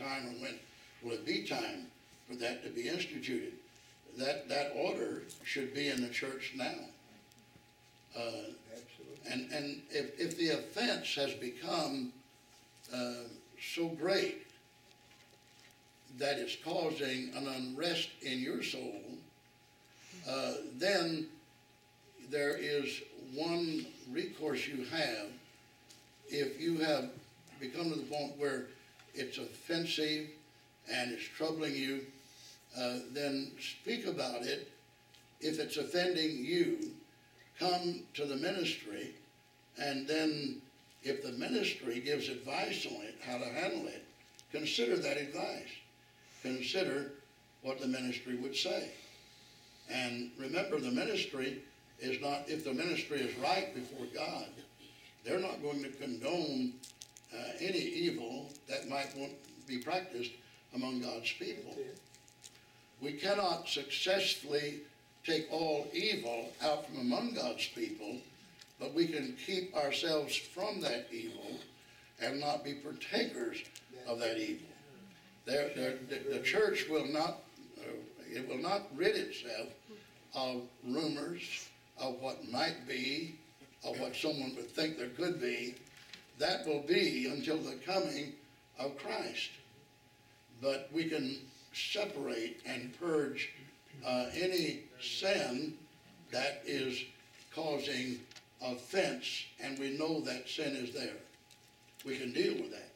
time or when will it be time for that to be instituted? That, that order should be in the church now. Uh, Absolutely. and, and if, if the offense has become, uh, so great that it's causing an unrest in your soul, uh, then there is one recourse you have. If you have become to the point where it's offensive and it's troubling you, uh, then speak about it. If it's offending you, come to the ministry, and then if the ministry gives advice on it, how to handle it, consider that advice. Consider what the ministry would say. And remember, the ministry is not, if the ministry is right before God, they're not going to condone uh, any evil that might be practiced among God's people. We cannot successfully take all evil out from among God's people, but we can keep ourselves from that evil and not be partakers of that evil. There, there, the, the church will not, uh, it will not rid itself of rumors of what might be, of what someone would think there could be. That will be until the coming of Christ. But we can separate and purge uh, any sin that is causing offense, and we know that sin is there. We can deal with that.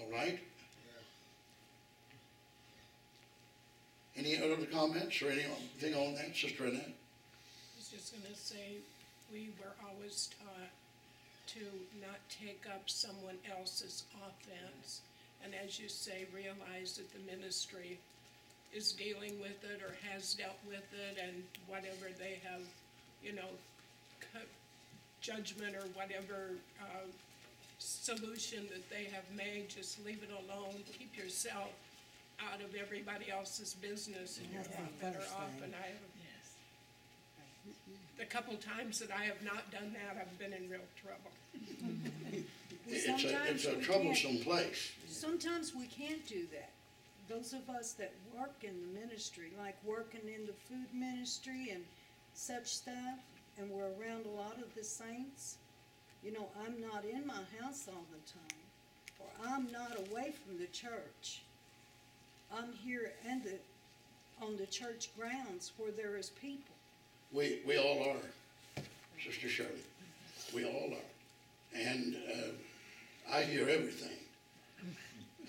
All right? Any other comments or anything on that, Sister Annette? I was just gonna say, we were always taught to not take up someone else's offense. And as you say, realize that the ministry is dealing with it or has dealt with it and whatever they have, you know, judgment or whatever, uh, solution that they have made, just leave it alone. Keep yourself out of everybody else's business and you're a lot better off. And I have. The couple times that I have not done that, I've been in real trouble. It's a, Sometimes it's a we troublesome place. Sometimes we can't do that. Those of us that work in the ministry, like working in the food ministry and such stuff, and we're around a lot of the saints, you know, I'm not in my house all the time, or I'm not away from the church. I'm here and the, on the church grounds where there is people. We, we all are, Sister Shirley. We all are. And uh, I hear everything.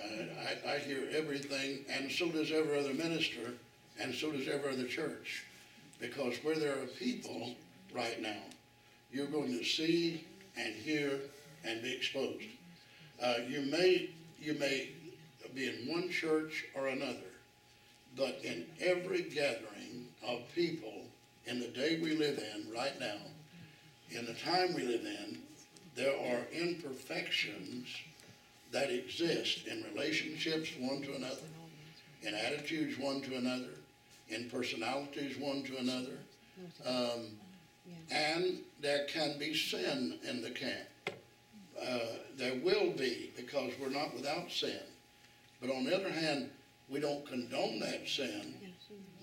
Uh, I, I hear everything, and so does every other minister, and so does every other church. Because where there are people right now, you're going to see and hear and be exposed. Uh, you may, you may be in one church or another, but in every gathering of people in the day we live in right now, in the time we live in, there are imperfections that exist in relationships one to another, in attitudes one to another, in personalities one to another. Um, and there can be sin in the camp. Uh, there will be, because we're not without sin. But on the other hand, we don't condone that sin.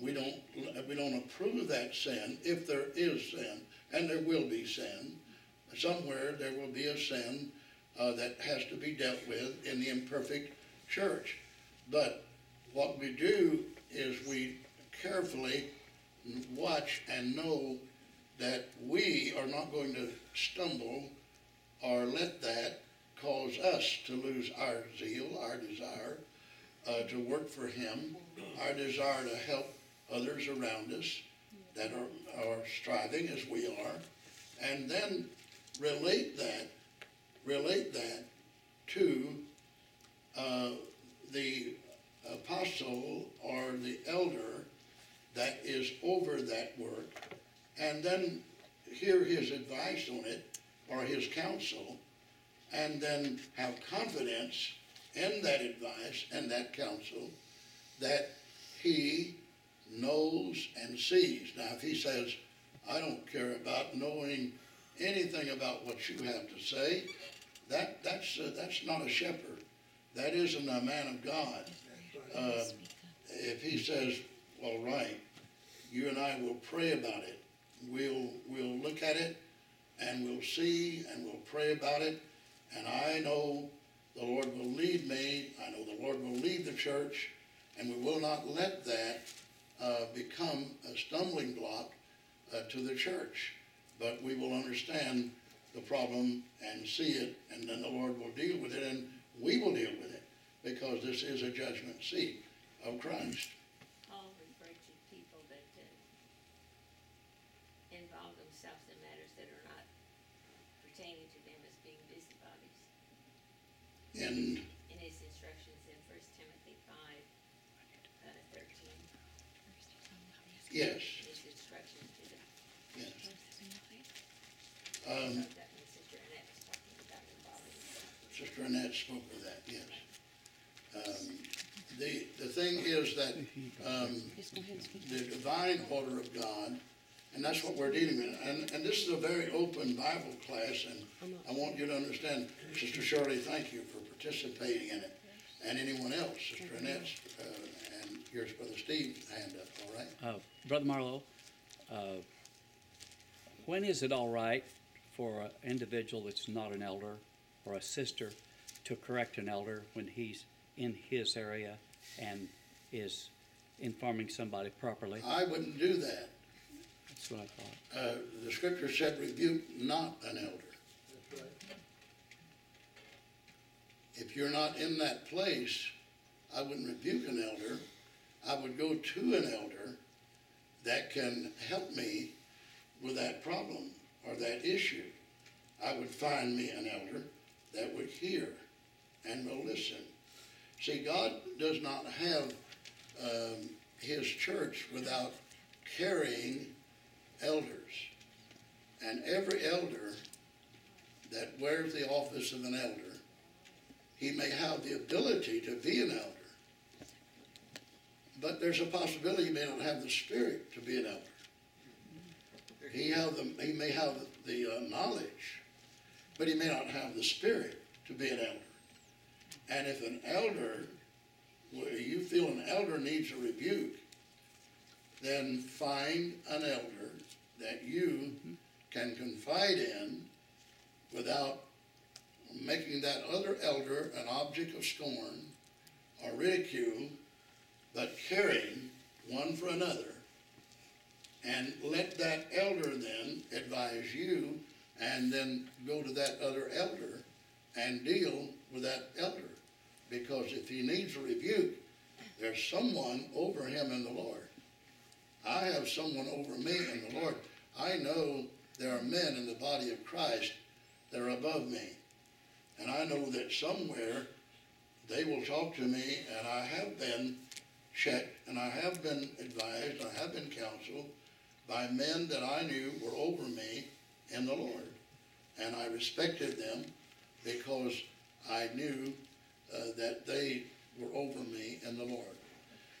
We don't, we don't approve that sin if there is sin, and there will be sin. Somewhere there will be a sin uh, that has to be dealt with in the imperfect church. But what we do is we carefully watch and know that we are not going to stumble or let that cause us to lose our zeal, our desire uh, to work for Him, our desire to help others around us that are, are striving as we are, and then relate that, relate that to uh, the apostle or the elder that is over that work, and then hear his advice on it or his counsel, and then have confidence in that advice and that counsel that he knows and sees. Now, if he says, I don't care about knowing anything about what you have to say, that, that's, uh, that's not a shepherd. That isn't a man of God. Uh, if he says, "Well, right, you and I will pray about it. We'll, we'll look at it and we'll see and we'll pray about it. And I know the Lord will lead me. I know the Lord will lead the church. And we will not let that, uh, become a stumbling block, uh, to the church. But we will understand the problem and see it, and then the Lord will deal with it, and we will deal with it, because this is a judgment seat of Christ. Paul referred to people that uh, involve themselves in matters that are not pertaining to them as being busybodies. And In his instructions in First Timothy five, uh, thirteen, yes, yes. Um, Sister Annette. Sister Annette spoke of that, yes. Um, the, the thing is that, um, the divine order of God, and that's what we're dealing with. And, and this is a very open Bible class, and I want you to understand, Sister Shirley, thank you for participating in it. And anyone else, Sister Annette, uh, and here's Brother Steve, hand up, all right? Uh, Brother Marlow, uh, when is it all right for an individual that's not an elder or a sister to correct an elder when he's in his area and is informing somebody properly? I wouldn't do that. That's what I thought. Uh, the scripture said rebuke not an elder. If you're not in that place, I wouldn't rebuke an elder. I would go to an elder that can help me with that problem or that issue. I would find me an elder that would hear and will listen. See, God does not have um, his church without carrying elders. And every elder that wears the office of an elder, he may have the ability to be an elder. But there's a possibility he may not have the spirit to be an elder. He have the, he may have the uh, knowledge, but he may not have the spirit to be an elder. And if an elder, well, you feel an elder needs a rebuke, then find an elder that you can confide in without making that other elder an object of scorn or ridicule, but caring one for another. And let that elder then advise you and then go to that other elder and deal with that elder. Because if he needs a rebuke, there's someone over him in the Lord. I have someone over me in the Lord. I know there are men in the body of Christ that are above me. And I know that somewhere they will talk to me, and I have been checked, and I have been advised, I have been counseled by men that I knew were over me in the Lord. And I respected them because I knew uh, that they were over me in the Lord.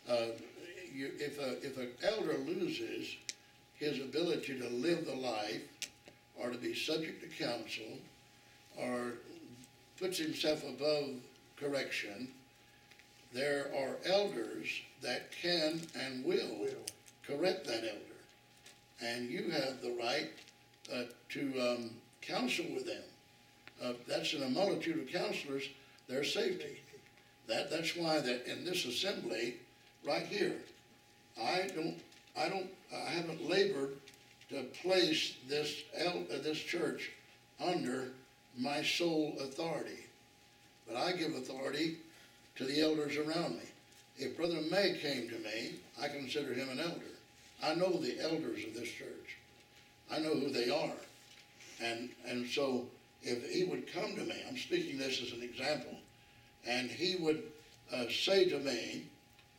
Uh, you, if a, if an elder loses his ability to live the life or to be subject to counsel or puts himself above correction, there are elders that can and will correct that elder. And you have the right uh, to um, counsel with them. Uh, that's in a multitude of counselors, their safety. That, that's why that in this assembly, right here, I don't, I don't, I haven't labored to place this el, uh, this church under my sole authority. But I give authority to the elders around me. If Brother May came to me, I consider him an elder. I know the elders of this church. I know who they are. And, and so if he would come to me, I'm speaking this as an example, and he would uh, say to me,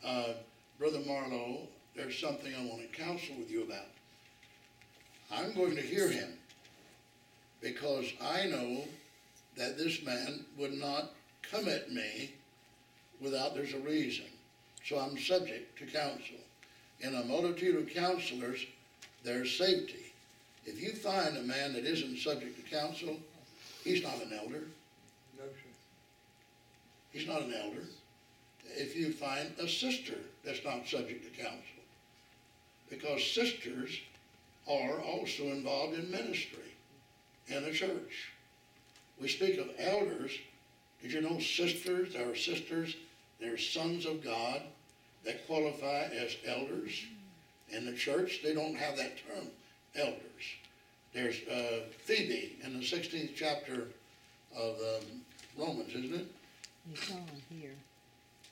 uh, Brother Marlow, there's something I want to counsel with you about. I'm going to hear him because I know that this man would not come at me without there's a reason. So I'm subject to counsel. In a multitude of counselors, there's safety. If you find a man that isn't subject to counsel, he's not an elder. No, sir. he's not an elder. If you find a sister that's not subject to counsel. Because sisters are also involved in ministry in the church. We speak of elders. Did you know sisters, there are sisters, they're sons of God that qualify as elders in the church? They don't have that term, elders. There's uh, Phoebe in the 16th chapter of um, Romans, isn't it? It's on here.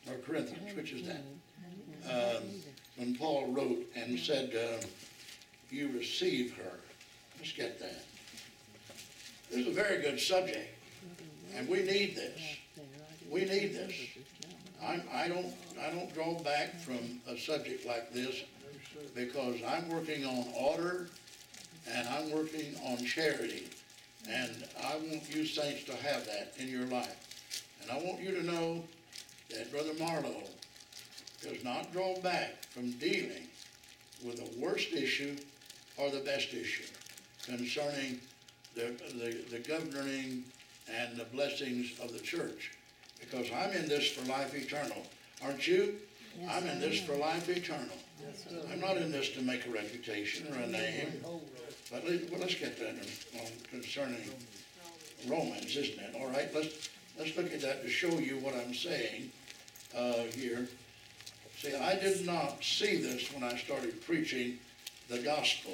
Or Corinthians, which is that? Um, when Paul wrote and said, uh, you receive her. Let's get that. This is a very good subject, and we need this. We need this. I'm, I don't, I don't draw back from a subject like this because I'm working on order and I'm working on charity. And I want you saints to have that in your life. And I want you to know that Brother Marlow does not draw back from dealing with the worst issue or the best issue concerning the, the, the governing and the blessings of the church. Because I'm in this for life eternal. Aren't you? I'm in this for life eternal. I'm not in this to make a reputation or a name. But well, let's get that on concerning Romans, isn't it? All right, let's, let's look at that to show you what I'm saying, uh, here. See, I did not see this when I started preaching the gospel.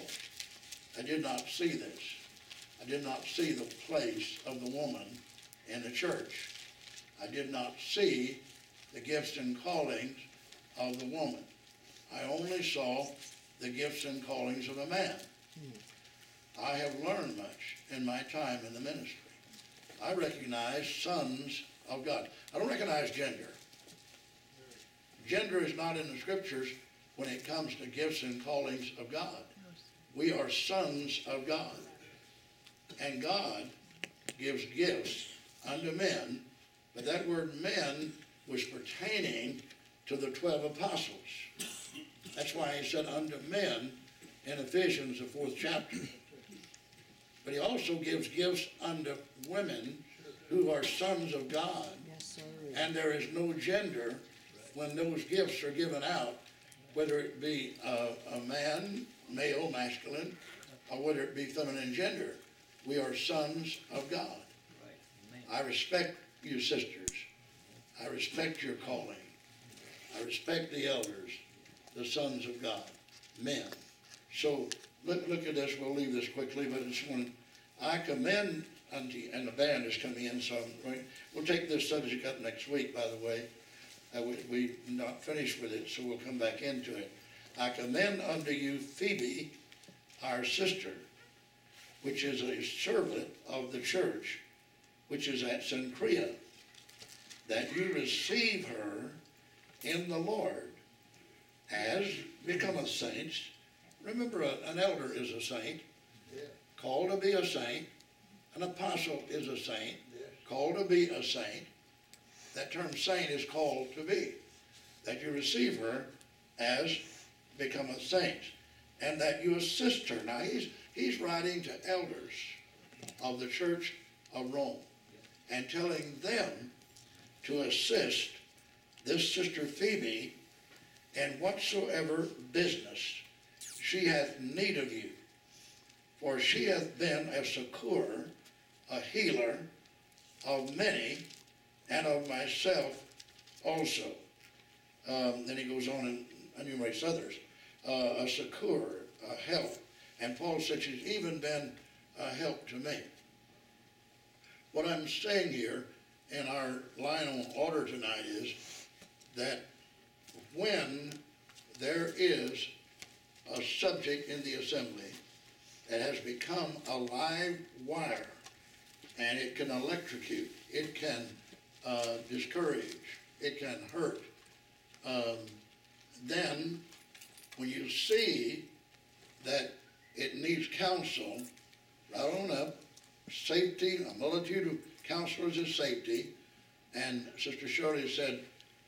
I did not see this. I did not see the place of the woman in the church. I did not see the gifts and callings of the woman. I only saw the gifts and callings of a man. I have learned much in my time in the ministry. I recognize sons of God. I don't recognize gender. Gender is not in the scriptures when it comes to gifts and callings of God. We are sons of God. And God gives gifts unto men, but that word men was pertaining to the twelve apostles. That's why he said unto men in Ephesians, the fourth chapter. But he also gives gifts unto women who are sons of God. Yes. And there is no gender when those gifts are given out, whether it be a, a man, male, masculine, or whether it be feminine gender. We are sons of God. I respect you sisters. I respect your calling. I respect the elders, the sons of God, men. So look, look at this. We'll leave this quickly, but it's one, I commend unto you, and the band is coming in, so I'm going, we'll take this subject up next week, by the way. Uh, we, we not finished with it, so we'll come back into it. I commend unto you Phoebe, our sister, which is a servant of the church, which is at Cenchrea, that you receive her in the Lord as becometh saints. Remember, an elder is a saint, called to be a saint. An apostle is a saint, called to be a saint. That term saint is called to be. That you receive her as becometh saints. And that you assist her. Now, he's, he's writing to elders of the church of Rome and telling them to assist this sister Phoebe in whatsoever business she hath need of you. For she hath been a succor, a healer of many, and of myself also. Um, then he goes on and enumerates others. Uh, a succor, a help. And Paul said she's even been a help to me. What I'm saying here in our line on order tonight is that when there is a subject in the assembly that has become a live wire and it can electrocute, it can uh, discourage, it can hurt, um, then when you see that it needs counsel, right on up, safety, a multitude of counselors is safety. And Sister Shirley said,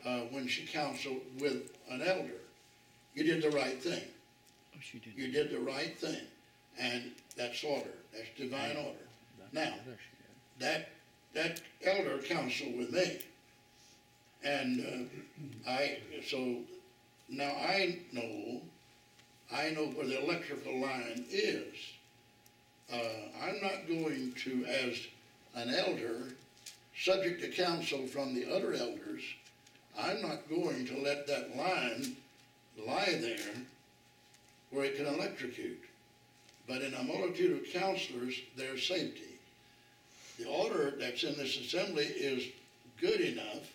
uh, when she counseled with an elder, you did the right thing. Oh, she did. You did the right thing. And that's order, that's divine order. Now, There that, that elder counseled with me. And, uh, I, so, now I know, I know where the electrical line is. Uh, I'm not going to, as an elder, subject to counsel from the other elders, I'm not going to let that line lie there where it can electrocute. But in a multitude of counselors, there's safety. The order that's in this assembly is good enough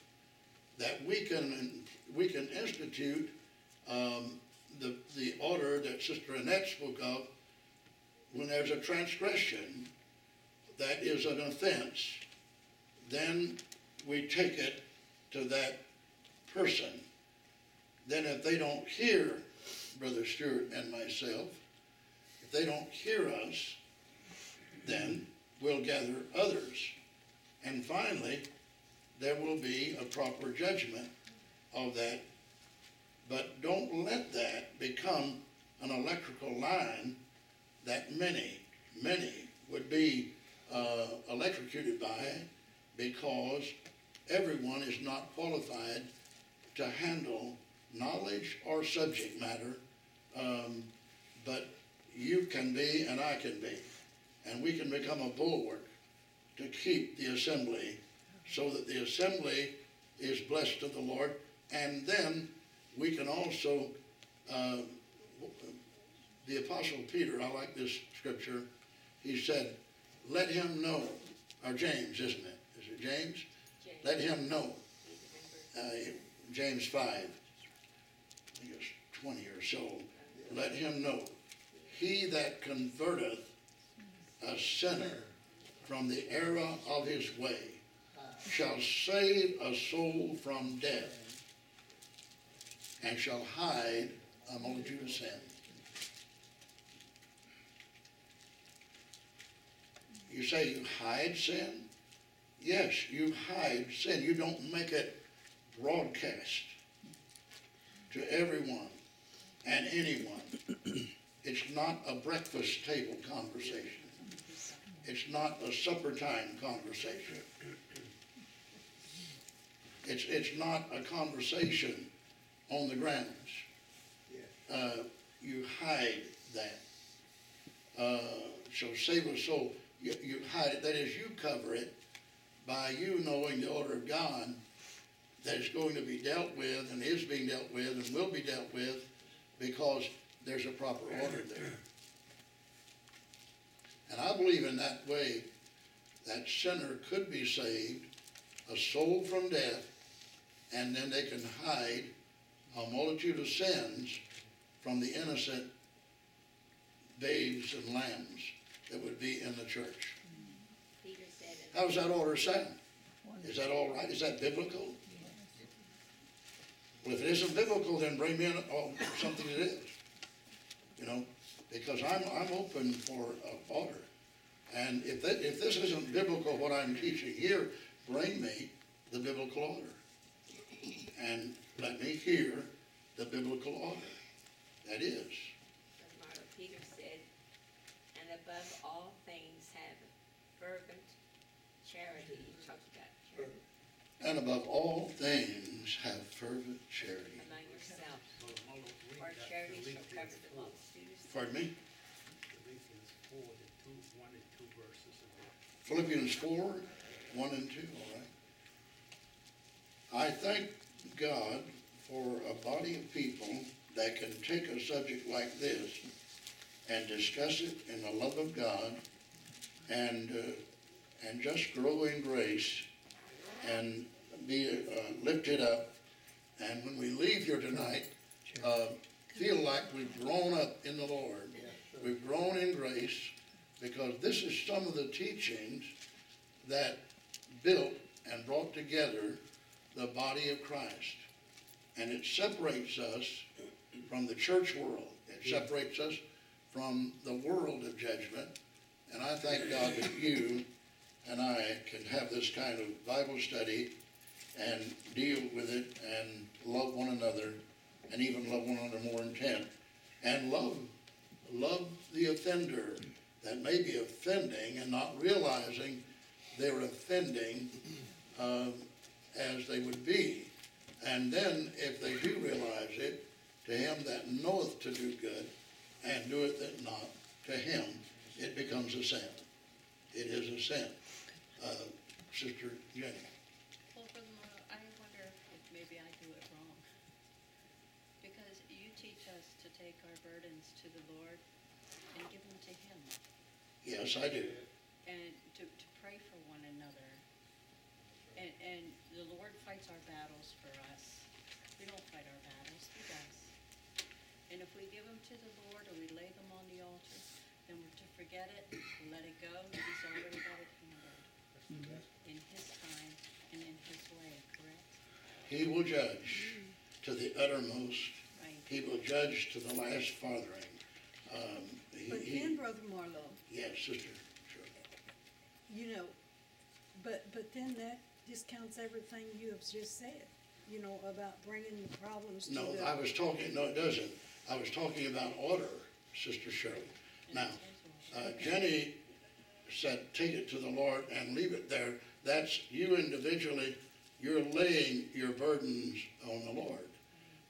that we can, we can institute, um, the, the order that Sister Annette spoke of when there's a transgression that is an offense, then we take it to that person. Then if they don't hear Brother Stewart and myself, if they don't hear us, then we'll gather others. And finally, there will be a proper judgment of that. But don't let that become an electrical line that many, many would be uh, electrocuted by because everyone is not qualified to handle knowledge or subject matter. Um, but you can be and I can be. And we can become a bulwark to keep the assembly so that the assembly is blessed of the Lord. And then we can also, uh, the Apostle Peter, I like this scripture, he said, let him know, or James, isn't it? Is it James? James, Let him know, uh, James five, I think it's twenty or so, let him know, he that converteth a sinner from the error of his way shall save a soul from death and shall hide a multitude of. You say you hide sin? Yes, you hide sin. You don't make it broadcast to everyone and anyone. It's not a breakfast table conversation. It's not a supper time conversation. It's, it's not a conversation on the grounds. Uh, you hide that. Uh, so save a soul, you, you hide it, that is, you cover it by you knowing the order of God that is going to be dealt with and is being dealt with and will be dealt with because there's a proper order there. And I believe in that way, that sinner could be saved, a soul from death, and then they can hide a multitude of sins from the innocent babes and lambs that would be in the church. Peter said it. How does that order sound? Is that all right? Is that biblical? Well, if it isn't biblical, then bring me in oh, something that is. You know, because I'm, I'm open for uh, order. And if that, if this isn't biblical, what I'm teaching here, bring me the biblical order. And let me hear the biblical order. That is. Brother Marlow, Peter said, and above all things have fervent charity. He talked about charity And above all things, have fervent charity. among yourselves. For charity shall cover the multitude of. Pardon me? Philippians four, the two, one and two verses. Philippians four, one and two, all right. I thank God for a body of people that can take a subject like this and discuss it in the love of God and, uh, and just grow in grace and be uh, lifted up. And when we leave here tonight, uh, feel like we've grown up in the Lord. We've grown in grace because this is some of the teachings that built and brought together the body of Christ. And it separates us from the church world. It separates us from the world of judgment. And I thank God that you and I can have this kind of Bible study and deal with it and love one another and even love one another more intent and love love the offender that may be offending and not realizing they're offending um, as they would be And then if they do realize it, to him that knoweth to do good and doeth it not, to him it becomes a sin. It is a sin. Uh, Sister Jenny? Well, Brother Marlow, I wonder if maybe I do it wrong. Because you teach us to take our burdens to the Lord and give them to Him, Yes, I do. and to, to pray for one another. And, and the Lord fights our battles for us. We don't fight our battles, He does. And if we give them to the Lord or we lay them on the altar, then we're to forget it, let it go, He's already got it handled. In His time and in His way, correct? He will judge to the uttermost. Right. He will judge to the last farthing. Um, he- But he- then, Brother Marlow, Yes, Sister Shirley. you know, but, but then that discounts everything you have just said, you know, about bringing the problems to the. No, I was talking, no, it doesn't. I was talking about order, Sister Shirley. Now, uh, Jenny said, take it to the Lord and leave it there. That's you individually, you're laying your burdens on the Lord.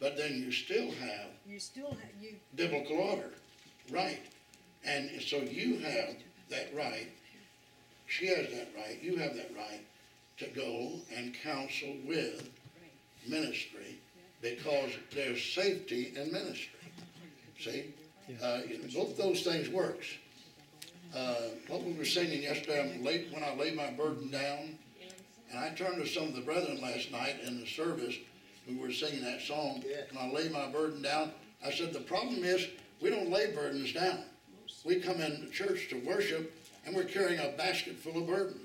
But then you still have You still have, you, biblical order, right? And so you have that right, she has that right, you have that right to go and counsel with ministry because there's safety in ministry. See? Uh, both those things works. Uh, what we were singing yesterday, I'm late, when I lay my burden down, and I turned to some of the brethren last night in the service, who were singing that song, when I lay my burden down, I said, the problem is, we don't lay burdens down. We come into church to worship, and we're carrying a basket full of burdens.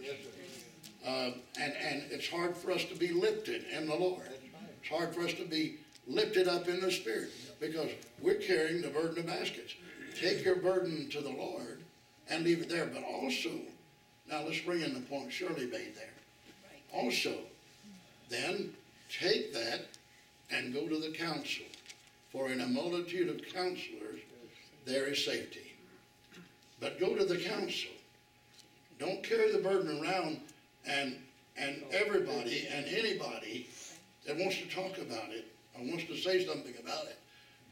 Uh, and, and it's hard for us to be lifted in the Lord. It's hard for us to be lifted up in the Spirit, because we're carrying the burden of baskets. Take your burden to the Lord and leave it there, but also, now let's bring in the point Shirley made there. Also, then take that and go to the council. For in a multitude of counselors, there is safety. But go to the council. Don't carry the burden around and, and everybody and anybody that wants to talk about it or wants to say something about it,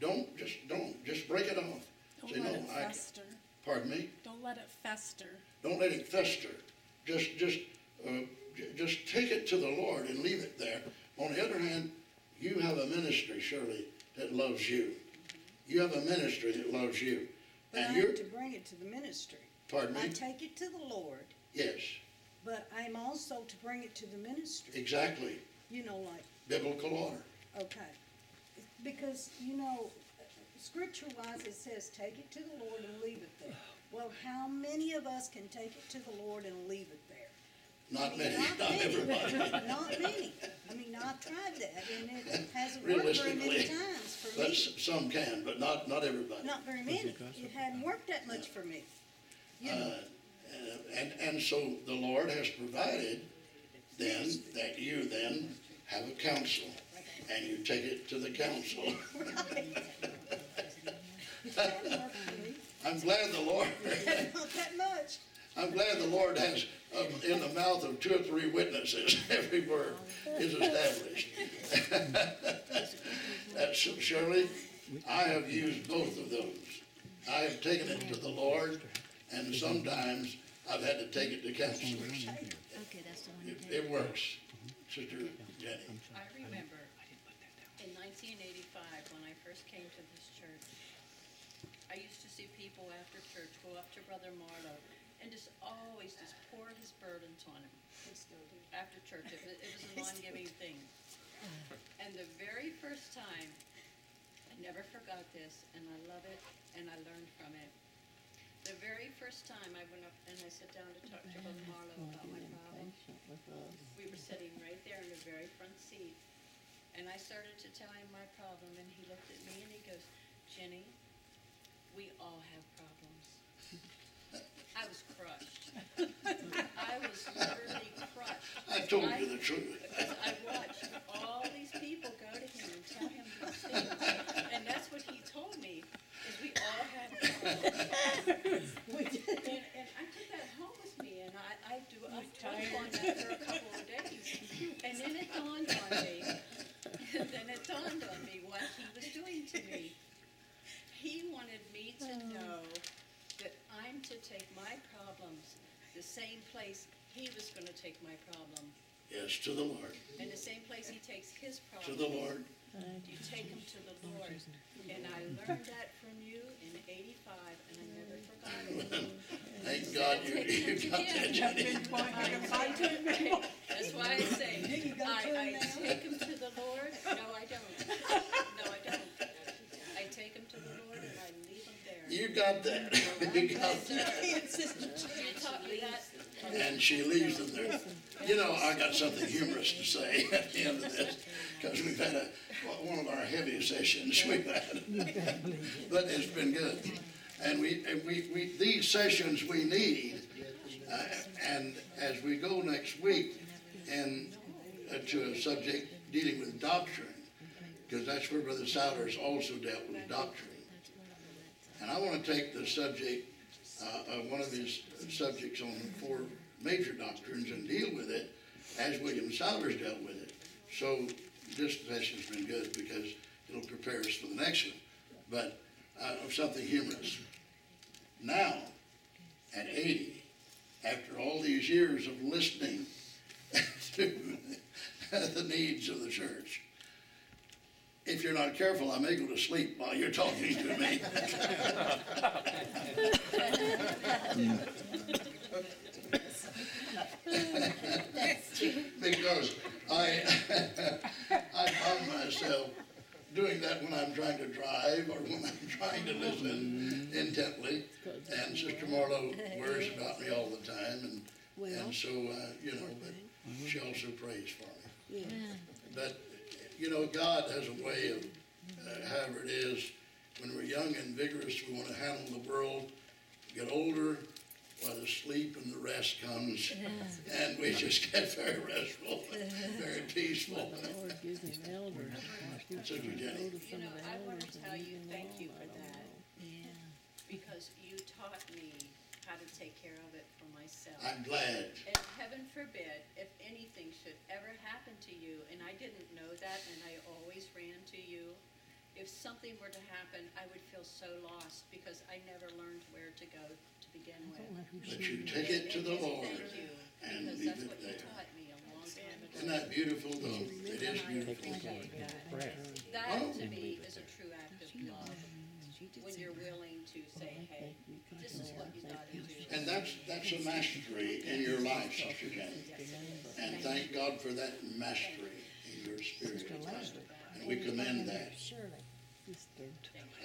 don't, just don't, just break it off. Say, Don't let no, it I, fester. Pardon me? Don't let it fester. Don't let it fester. Just, just, uh, j- just take it to the Lord and leave it there. On the other hand, you have a ministry, surely, that loves you. You have a ministry that loves you. but I And you're, have to bring it to the ministry. pardon me? I take it to the Lord, Yes, but I'm also to bring it to the ministry, exactly. you know, like, Biblical order. okay. Because, you know, scripture wise, it says, take it to the Lord and leave it there. Well, how many of us can take it to the Lord and leave it there? Not many, Not everybody. Not many. I mean, I've tried that and it hasn't worked very many Realistically, times for But me. s- some can, but not, not everybody. Not very many. It hadn't worked that much for me. You know, Uh, And, and so the Lord has provided then that you then have a council and you take it to the council. it hadn't worked for me. I'm glad the Lord, Not that much. I'm glad the Lord has, um, in the mouth of two or three witnesses, every word is established. That's Shirley, I have used both of those. I have taken it to the Lord and sometimes I've had to take it to counselors. Okay, that's the one you It, did. it works, Sister Jenny. I remember in nineteen eighty-five, when I first came to this church, I used to see people after church go up to Brother Marlow and just always just pour his burdens on him after church. It was, it was a non-giving thing. And the very first time, I never forgot this, and I love it, and I learned from it. The very first time I went up and I sat down to talk to Brother Marlow about my problem, we were sitting right there in the very front seat. And I started to tell him my problem, and he looked at me and he goes, Jenny, we all have problems. I was crushed. I was literally crushed. I've told you the truth. I watched all these people go to him and tell him these things. And that's what he told me, is we all have problems. And, and I took that home with me, and I, I do, a touched on that for a couple of days. And then it dawned on me, and then it dawned on me what he was doing to me. He wanted me to hmm. know same place he was gonna take my problem, Yes, to the Lord, and the same place he takes his to problem. the Lord. You take him to the Lord. And I learned that from you in eighty-five, and I never forgot it. Thank God you, you got that, Jenny. That's why I say, I, to I now? take him to the Lord. No, I don't. No, I don't. I take him to the Lord and I leave him there. You got that. You got that. You taught me that. And she leaves them there. You know, I got something humorous to say at the end of this, because we've had a, one of our heaviest sessions we've had. But it's been good. And we, and we, we, these sessions we need, uh, and as we go next week and uh, to a subject dealing with doctrine, because that's where Brother Sowders also dealt with doctrine. And I want to take the subject, uh, uh, one of his subjects on the four major doctrines and deal with it as William Sowders dealt with it. So this session's been good because it'll prepare us for the next one. But, uh, of something humorous. Now, at eighty, after all these years of listening to the needs of the church, if you're not careful, I may go to sleep while you're talking to me. Because I, I found myself doing that when I'm trying to drive or when I'm trying to listen intently. And Sister Marlow worries about me all the time and, and so, uh, you know, but she also prays for me. But, you know, God has a way of, uh, however it is, when we're young and vigorous, we want to handle the world, get older, while the sleep and the rest comes, and we just get very restful, very peaceful. Sister Jenny, You know, I want to tell you, thank you for that. Because you taught me how to take care of it for myself. I'm glad. And heaven forbid, if anything should ever happen to you, and I didn't know that, and I always ran to you, if something were to happen, I would feel so lost because I never learned where to go to begin with. But you take it to the And- and Lord Thank you, and because leave that's it what you there. taught me a long time ago. Isn't that beautiful though? It is beautiful. that. Prayer. That Oh. to me oh. is a true act of love, when you're willing to say, hey, this is what you gotta do. And that's, that's a mastery in your life, Sister Jenny. And thank God for that mastery in your spirit. And we commend that.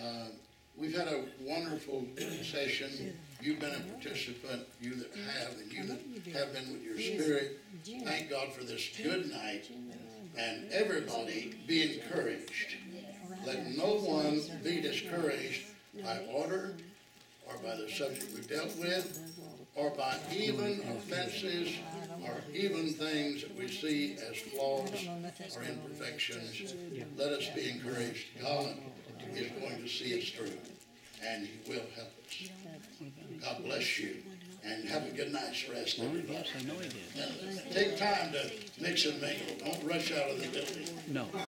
Uh, We've had a wonderful session. You've been a participant, you that have, and you that have been with your spirit. Thank God for this good night. And everybody be encouraged. Let no one be discouraged by order or by the subject we dealt with or by even offenses or even things that we see as flaws or imperfections. Let us be encouraged. God is going to see us through, and He will help us. God bless you, and have a good night's rest, everybody. yes, I know he did. Take time to mix and mingle. Don't rush out of the building. No.